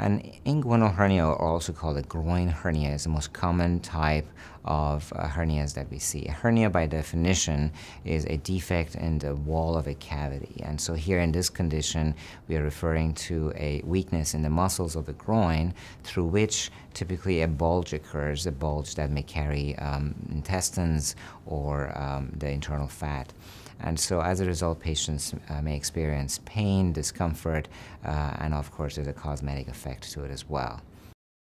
And inguinal hernia, also called a groin hernia, is the most common type of uh, hernias that we see. A hernia, by definition, is a defect in the wall of a cavity. And so, here in this condition, we are referring to a weakness in the muscles of the groin through which typically a bulge occurs, a bulge that may carry um, intestines or um, the internal fat. And so, as a result, patients uh, may experience pain, discomfort, uh, and of course, there's a cosmetic effect to it as well.